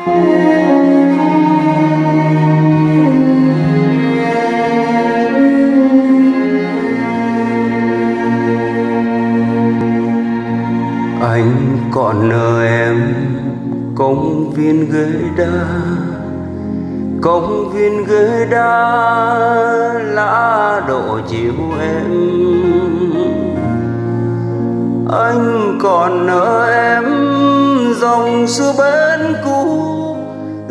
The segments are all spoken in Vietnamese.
anh còn nợ em công viên ghế đá. Công viên ghế đá lá độ chiều em. Anh còn nợ em dòng xưa bên cũ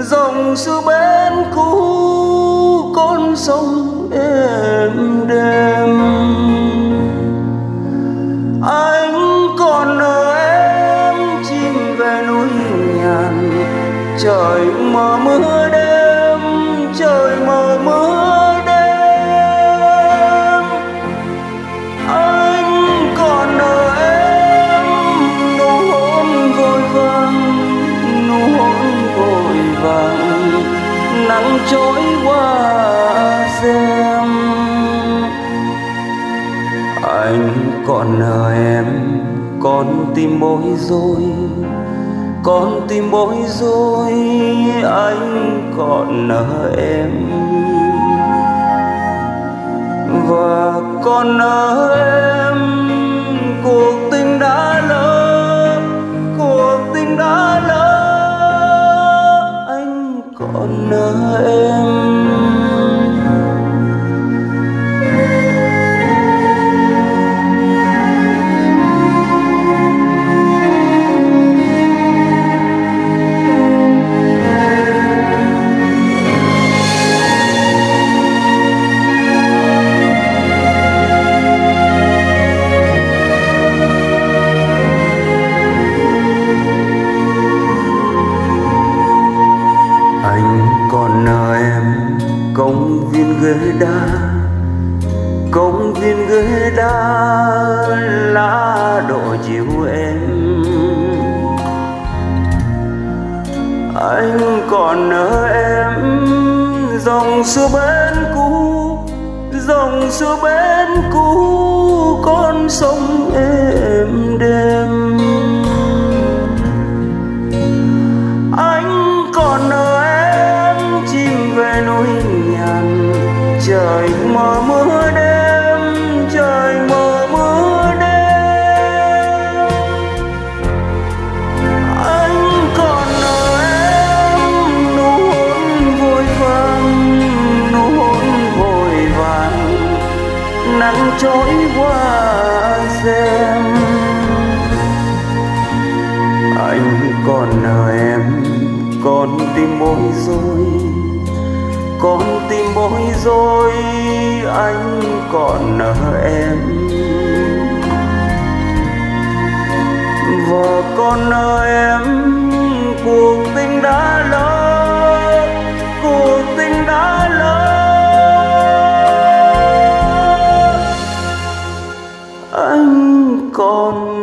dòng xưa bên cũ, con sông êm đêm. Anh còn ở em, chim về núi nhàn, trời mơ mưa. Trôi qua xem. Anh còn nợ em, con tim bối rối, con tim bối rối, anh còn nợ em. Và còn nợ em nơi em công viên ghế đá lá độ chiều em. Anh còn nợ em dòng xưa bên cũ, dòng xưa bên cũ, con sông êm đêm. Nắng trôi qua xem anh còn nợ em, con tim bối rối, con tim bối rối, anh còn nợ em. Và con nợ em cuộc tình con